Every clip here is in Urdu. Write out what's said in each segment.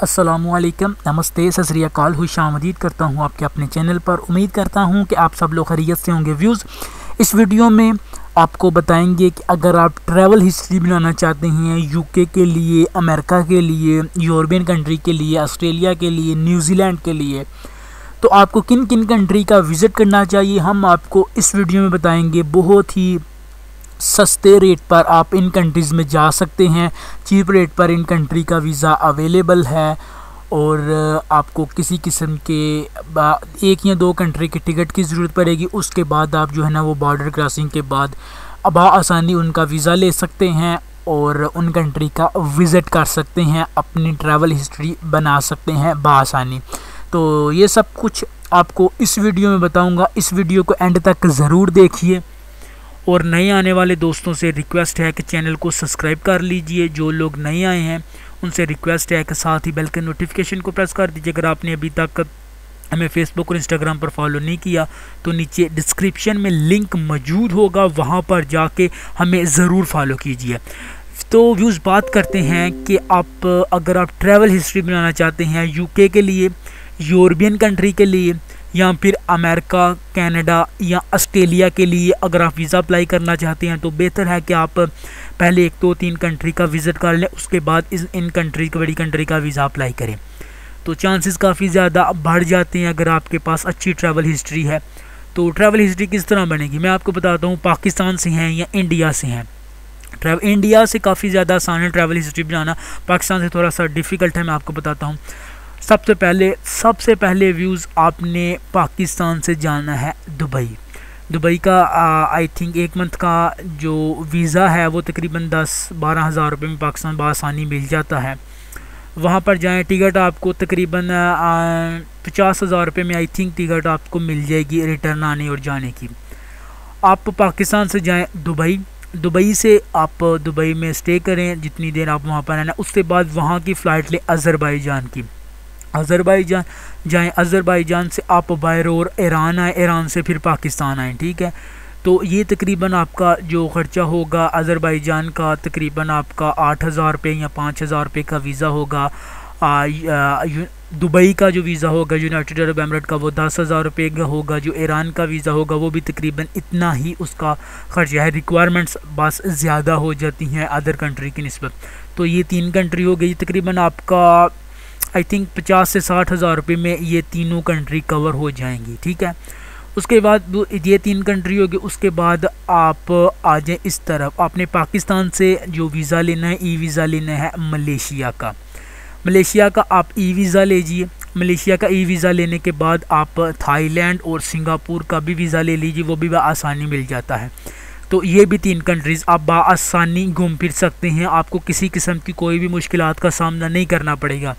السلام علیکم، نمستے سسری کال خوش آمدید کرتا ہوں آپ کے اپنے چینل پر۔ امید کرتا ہوں کہ آپ سب لوگ خریت سے ہوں گے۔ ویوز، اس ویڈیو میں آپ کو بتائیں گے کہ اگر آپ ٹریول ہسٹری بنانا چاہتے ہیں، یو کے کے لیے، امریکہ کے لیے، یورپین کنٹری کے لیے، آسٹریلیا کے لیے نیوزی لینڈ کے لیے، تو آپ کو کن کن کنٹری کا وزٹ کرنا چاہیے، ہم آپ کو اس ویڈیو میں بتائیں گے۔ بہت ہی سستے ریٹ پر آپ ان کنٹریز میں جا سکتے ہیں۔ چیپ ریٹ پر ان کنٹری کا ویزا اویلیبل ہے اور آپ کو کسی قسم کے ایک یا دو کنٹری کے ٹکٹ کی ضرورت پڑے گی۔ اس کے بعد آپ جو ہے نا وہ بارڈر کراسنگ کے بعد ابا آسانی ان کا ویزا لے سکتے ہیں اور ان کنٹری کا وزٹ کر سکتے ہیں۔ اپنی ٹریول ہسٹری بنا سکتے ہیں بآسانی تو یہ سب کچھ آپ کو اس ویڈیو میں بتاؤں گا۔ اس ویڈیو کو اینڈ تک ضرور دیکھیے۔ اور نئے آنے والے دوستوں سے ریکویسٹ ہے کہ چینل کو سبسکرائب کر لیجیے۔ جو لوگ نئے آئے ہیں، ان سے ریکویسٹ ہے کہ ساتھ ہی بیل کے نوٹیفیکیشن کو پریس کر دیجیے۔ اگر آپ نے ابھی تک ہمیں فیس بک اور انسٹاگرام پر فالو نہیں کیا، تو نیچے ڈسکرپشن میں لنک موجود ہوگا۔ وہاں پر جا کے ہمیں ضرور فالو کیجیے۔ تو ویوز بات کرتے ہیں کہ آپ، اگر آپ ٹریول ہسٹری بنانا چاہتے ہیں یو کے کے لیے یورپین کنٹری کے لیے یا پھر امریکہ، کینیڈا یا آسٹریلیا کے لیے اگر آپ ویزا اپلائی کرنا چاہتے ہیں تو بہتر ہے کہ آپ پہلے ایک دو تین کنٹری کا وزٹ کر لیں، اس کے بعد اس ان کنٹری کا بڑی کنٹری کا ویزا اپلائی کریں۔ تو چانسز کافی زیادہ بڑھ جاتے ہیں اگر آپ کے پاس اچھی ٹریول ہسٹری ہے۔ تو ٹریول ہسٹری کس طرح بنے گی؟ میں آپ کو بتاتا ہوں، پاکستان سے ہیں یا انڈیا سے ہیں؟ ٹریول انڈیا سے کافی زیادہ آسان ہے ٹریول ہسٹری بنانا۔ پاکستان سے تھوڑا سا ڈیفیکلٹ ہے، میں آپ کو بتاتا ہوں۔ سب سے پہلے سب سے پہلے ویوز آپ نے پاکستان سے جانا ہے دبئی۔ دبئی کا آئی تھنک ایک منتھ کا جو ویزا ہے وہ تقریباً دس بارہ ہزار روپے میں پاکستان بآسانی مل جاتا ہے۔ وہاں پر جائیں ٹکٹ آپ کو تقریباً پچاس ہزار روپے میں آئی تھنک ٹکٹ آپ کو مل جائے گی ریٹرن آنے اور جانے کی۔ آپ پاکستان سے جائیں دبئی۔ دبئی سے آپ دبئی میں اسٹے کریں، جتنی دیر آپ وہاں پر رہنا اس کے بعد وہاں کی فلائٹ لیں اظہربائی جان کی۔ آذربائی جان جائیں آذربائی جان سے آپ اور ایران آئیں، ایران سے پھر پاکستان آئیں، ٹھیک ہے؟ تو یہ تقریباً آپ کا جو خرچہ ہوگا آذربائی جان کا تقریباً آپ کا آٹھ ہزار روپے یا پانچ ہزار روپے کا ویزا ہوگا۔ دبئی کا جو ویزا ہوگا، یونائٹڈ عرب ایمریٹ کا، وہ دس ہزار روپے کا ہوگا۔ جو ایران کا ویزا ہوگا، وہ بھی تقریباً اتنا ہی اس کا خرچہ ہے۔ ریکوائرمنٹس بس زیادہ ہو جاتی ہیں ادر کنٹری کی نسبت۔ تو یہ تین کنٹری ہو گئی، تقریباً آپ کا آئی تھنک پچاس سے ساٹھ ہزار روپے میں یہ تینوں کنٹری کور ہو جائیں گی، ٹھیک ہے؟ اس کے بعد یہ تین کنٹری ہوگی، اس کے بعد آپ آ جائیں اس طرف۔ آپ نے پاکستان سے جو ویزا لینا ہے ای ویزا لینا ہے ملیشیا کا۔ ملیشیا کا آپ ای ویزا لیجیے۔ ملیشیا کا ای ویزا لینے کے بعد آپ تھائی لینڈ اور سنگاپور کا بھی ویزا لے لیجیے، وہ بھی بآسانی مل جاتا ہے۔ تو یہ بھی تین کنٹریز آپ بآسانی گھوم پھر سکتے ہیں۔ آپ کو کسی قسم کی کوئی بھی مشکلات کا سامنا نہیں کرنا پڑے گا۔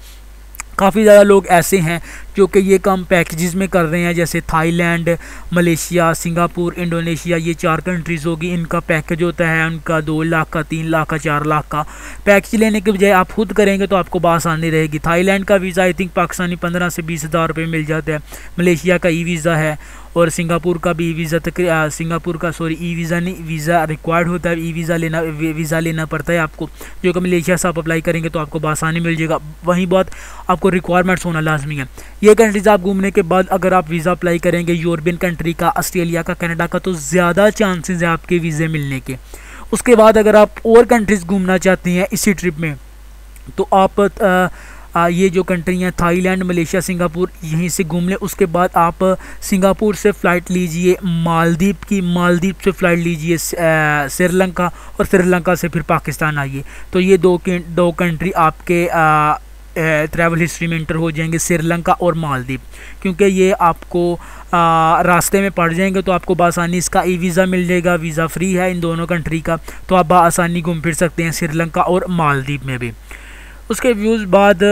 کافی زیادہ لوگ ایسے ہیں جو کہ یہ کام پیکجز میں کر رہے ہیں، جیسے Thailand Malaysia, Singapore, Indonesia, یہ چار کنٹریز ہوگی۔ ان کا پیکج ہوتا ہے، ان کا دو لاکھ کا، تین لاکھ کا، چار لاکھ کا۔ پیکج لینے کے بجائے آپ خود کریں گے تو آپ کو بآسانی رہے گی۔ تھائی لینڈ کا ویزا آئی تھنک پاکستانی پندرہ سے بیس ہزار روپے مل جاتا ہے۔ ملیشیا کا ای ویزا ہے اور سنگاپور کا بھی ای ویزا تک سنگاپور کا سوری ای ویزا نہیں ویزا ریکوائرڈ ہوتا ہے۔ ای ویزا لینا ویزا لینا پڑتا ہے آپ کو۔ جو کہ ملیشیا سے آپ اپلائی کریں گے تو آپ کو بآسانی مل جائے گا۔ وہیں بات آپ کو ریکوائرمنٹس ہونا لازمی ہے یہ کنٹریز آپ گھومنے کے بعد اگر آپ ویزا اپلائی کریں گے یورپین کنٹری کا آسٹریلیا کا کینیڈا کا، تو زیادہ چانسز ہیں آپ کے ویزے ملنے کے۔ اس کے بعد اگر آپ اور کنٹریز گھومنا چاہتے ہیں اسی ٹرپ میں، تو آپ یہ جو کنٹری ہیں تھائی لینڈ ملیشیا سنگاپور یہیں سے گھوم لیں۔ اس کے بعد آپ سنگاپور سے فلائٹ لیجیے مالدیپ کی مالدیپ سے فلائٹ لیجیے سری لنکا اور سری لنکا سے پھر پاکستان آئیے۔ تو یہ دو دو کنٹری آپ کے ٹریول ہسٹری میں انٹر ہو جائیں گے سری لنکا اور مالدیپ۔ کیونکہ یہ آپ کو راستے میں پڑ جائیں گے تو آپ کو بآسانی اس کا ای ویزا مل جائے گا، ویزا فری ہے ان دونوں کنٹری کا، تو آپ بآسانی گھوم پھر سکتے ہیں سری لنکا اور مالدیپ میں بھی۔ اس کے ویوز بعد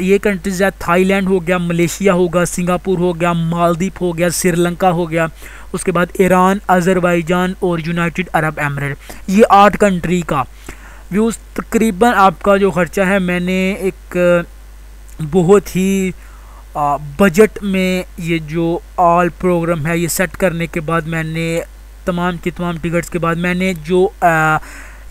یہ کنٹریز ہے تھائی لینڈ ہو گیا، ملیشیا ہوگا سنگاپور ہو گیا، مالدیپ ہو گیا، سری لنکا ہو گیا۔ اس کے بعد ایران آذربائی جان اور یونائٹڈ عرب ایمریٹ یہ آٹھ کنٹری کا۔ ویوز تقریباً آپ کا جو خرچہ ہے، میں نے ایک بہت ہی بجٹ میں یہ جو آل پروگرام ہے، یہ سیٹ کرنے کے بعد میں نے تمام کی تمام ٹکٹس کے بعد میں نے جو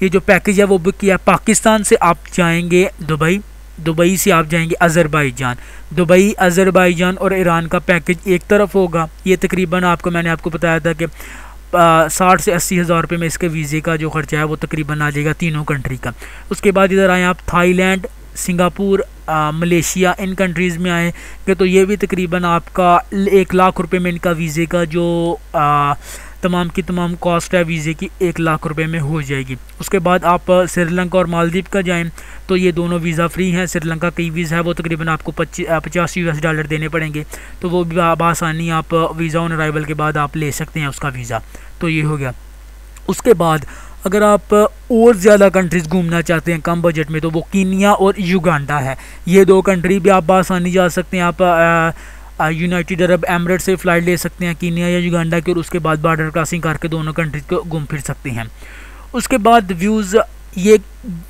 یہ جو پیکج ہے وہ بک کیا پاکستان سے آپ جائیں گے دبئی دبئی سے آپ جائیں گے اظہربائی جان دبئی اظہربائی جان اور ایران کا پیکج ایک طرف ہوگا۔ یہ تقریباً آپ کو، میں نے آپ کو بتایا تھا کہ ساٹھ سے اسی ہزار روپے میں اس کے ویزے کا جو خرچہ ہے وہ تقریباً آ جائے گا تینوں کنٹری کا۔ اس کے بعد ادھر آئیں آپ تھائی لینڈ سنگاپور ملیشیا ان کنٹریز میں آئیں کہ تو یہ بھی تقریباً آپ کا ایک لاکھ روپے میں ان کا ویزے کا جو تمام کی تمام کاسٹ ہے، ویزے کی ایک لاکھ روپے میں ہو جائے گی۔ اس کے بعد آپ سری لنکا اور مالدیپ کا جائیں تو یہ دونوں ویزا فری ہیں۔ سری لنکا کی ویزا ہے، وہ تقریباً آپ کو پچاس یو ایس ڈالر دینے پڑیں گے۔ تو وہ بھی بآسانی آپ ویزا آن ارائیول کے بعد آپ لے سکتے ہیں اس کا ویزا۔ تو یہ ہو گیا۔ اس کے بعد اگر آپ اور زیادہ کنٹریز گھومنا چاہتے ہیں کم بجٹ میں، تو وہ کینیا اور یوگانڈا ہے۔ یہ دو کنٹری بھی آپ بآسانی جا سکتے ہیں، آپ یونائٹیڈ عرب ایمریٹ سے فلائٹ لے سکتے ہیں، کینیا یا یوگانڈا کی، اور اس کے بعد بارڈر کراسنگ کر کے دونوں کنٹریز کو گھوم پھر سکتے ہیں۔ اس کے بعد ویوز یہ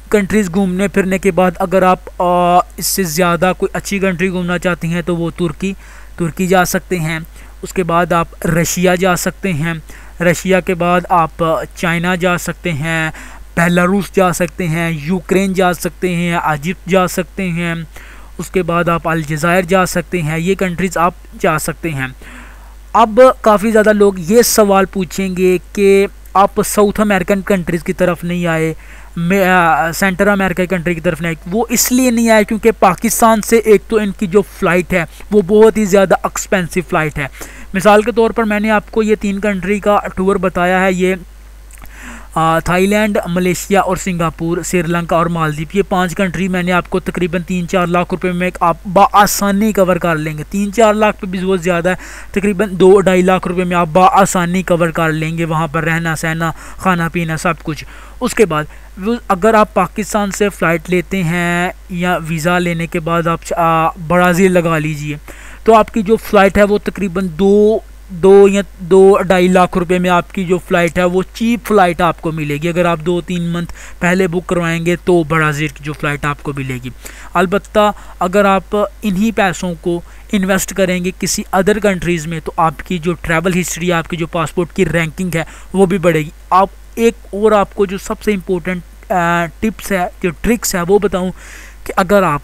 کنٹریز گھومنے پھرنے کے بعد اگر آپ اس سے زیادہ کوئی اچھی کنٹری گھومنا چاہتے ہیں، تو وہ ترکی ترکی جا سکتے ہیں۔ اس کے بعد آپ رشیا جا سکتے ہیں۔ رشیا کے بعد آپ چائنا جا سکتے ہیں، بیلاروس جا سکتے ہیں، یوکرین جا سکتے ہیں عجیب جا سکتے ہیں، اس کے بعد آپ الجزائر جا سکتے ہیں، یہ کنٹریز آپ جا سکتے ہیں۔ اب کافی زیادہ لوگ یہ سوال پوچھیں گے کہ آپ ساؤتھ امریکن کنٹریز کی طرف نہیں آئے سینٹر امریکہ کنٹری کی طرف نہیں آئے۔ وہ اس لیے نہیں آئے کیونکہ پاکستان سے ایک تو ان کی جو فلائٹ ہے وہ بہت ہی زیادہ ایکسپینسو فلائٹ ہے۔ مثال کے طور پر میں نے آپ کو یہ تین کنٹری کا ٹور بتایا ہے، یہ تھائی لینڈ ملیشیا اور سنگاپور، سری لنکا اور مالدیپ، یہ پانچ کنٹری میں نے آپ کو تقریباً تین چار لاکھ روپے میں آپ بآسانی کور کر لیں گے۔ تین چار لاکھ پہ بھی بہت زیادہ ہے۔ تقریباً دو ڈھائی لاکھ روپے میں آپ بآسانی کور کر لیں گے۔ وہاں پر رہنا، سہنا، کھانا پینا سب کچھ۔ اس کے بعد اگر آپ پاکستان سے فلائٹ لیتے ہیں یا ویزا لینے کے بعد آپ برازیل لگا لیجیے۔ تو آپ کی جو فلائٹ ہے وہ تقریباً دو دو یا دو ڈھائی لاکھ روپے میں آپ کی جو فلائٹ ہے وہ چیپ فلائٹ آپ کو ملے گی۔ اگر آپ دو تین منتھ پہلے بک کروائیں گے تو برازیل کی جو فلائٹ آپ کو ملے گی۔ البتہ اگر آپ انہی پیسوں کو انویسٹ کریں گے کسی ادر کنٹریز میں تو آپ کی جو ٹریول ہسٹری آپ کی جو پاسپورٹ کی رینکنگ ہے وہ بھی بڑھے گی۔ آپ ایک اور آپ کو جو سب سے امپورٹنٹ ٹپس ہے، جو ٹرکس ہے وہ بتاؤں کہ اگر آپ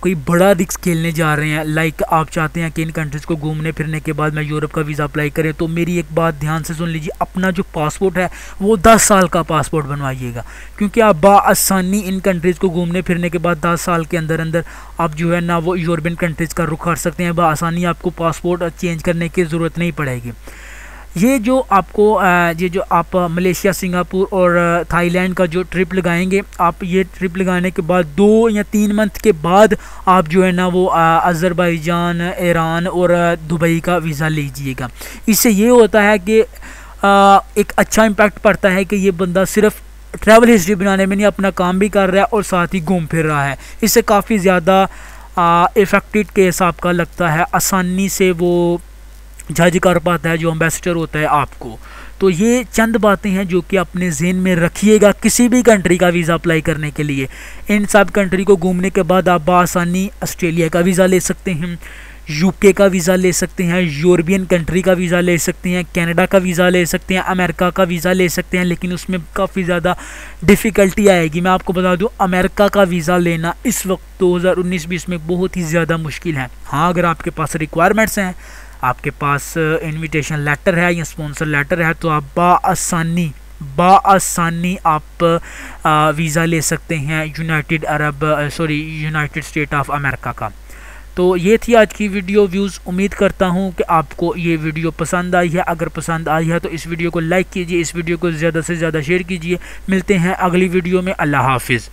کوئی بڑا رکس کھیلنے جا رہے ہیں۔ لائک آپ چاہتے ہیں کہ ان کنٹریز کو گھومنے پھرنے کے بعد میں یورپ کا ویزا اپلائی کریں تو میری ایک بات دھیان سے سن لیجیے اپنا جو پاسپورٹ ہے، وہ دس سال کا پاسپورٹ بنوائیے گا۔ کیونکہ آپ بآسانی ان کنٹریز کو گھومنے پھرنے کے بعد دس سال کے اندر اندر آپ جو ہے نا وہ یورپین کنٹریز کا رخ کر سکتے ہیں۔ بآسانی آپ کو پاسپورٹ چینج کرنے کی ضرورت نہیں پڑے گی۔ یہ جو آپ کو یہ جو آپ ملیشیا، سنگاپور اور تھائی لینڈ کا جو ٹرپ لگائیں گے، آپ یہ ٹرپ لگانے کے بعد دو یا تین منتھ کے بعد آپ جو ہے نا وہ اظہربائی جان ایران اور دبئی کا ویزا لیجیے گا۔ اس سے یہ ہوتا ہے کہ ایک اچھا امپیکٹ پڑتا ہے کہ یہ بندہ صرف ٹریول ہسٹری بنانے میں نہیں، اپنا کام بھی کر رہا ہے اور ساتھ ہی گھوم پھر رہا ہے۔ اس سے کافی زیادہ افیکٹڈ کیس آپ کا لگتا ہے۔ آسانی سے وہ جج کر پاتا ہے، جو امبیسڈر ہوتا ہے آپ کو۔ تو یہ چند باتیں ہیں جو کہ اپنے ذہن میں رکھیے گا کسی بھی کنٹری کا ویزا اپلائی کرنے کے لیے۔ ان سب کنٹری کو گھومنے کے بعد آپ بآسانی آسٹریلیا کا ویزا لے سکتے ہیں یو کے کا ویزا لے سکتے ہیں یوربین کنٹری کا ویزا لے سکتے ہیں کینیڈا کا ویزا لے سکتے ہیں امریکہ کا ویزا لے سکتے ہیں۔ لیکن اس میں کافی زیادہ ڈیفیکلٹی آئے گی۔ میں آپ کو بتا دوں امریکہ کا ویزا لینا اس وقت دو ہزار انیس بیس میں بہت ہی زیادہ مشکل ہے۔ ہاں اگر آپ کے پاس ریکوائرمنٹس ہیں آپ کے پاس انویٹیشن لیٹر ہے یا اسپانسر لیٹر ہے، تو آپ بآسانی بآسانی آپ ویزا لے سکتے ہیں united Arab sorry united state of امریکہ کا۔ تو یہ تھی آج کی ویڈیو ویوز امید کرتا ہوں کہ آپ کو یہ ویڈیو پسند آئی ہے۔ اگر پسند آئی ہے تو اس ویڈیو کو لائک کیجیے، اس ویڈیو کو زیادہ سے زیادہ شیئر کیجیے۔ ملتے ہیں اگلی ویڈیو میں۔ اللہ حافظ۔